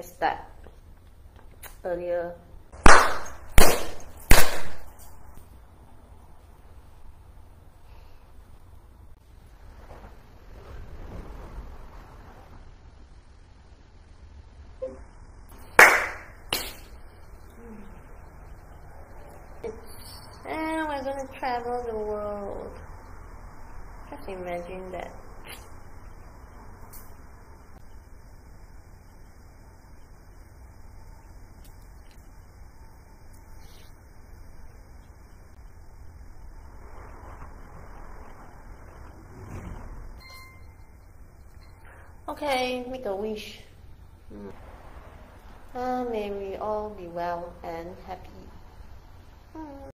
as that earlier. And we're gonna travel the world. Just imagine that. Okay, make a wish. Mm. Uh, may we all be well and happy.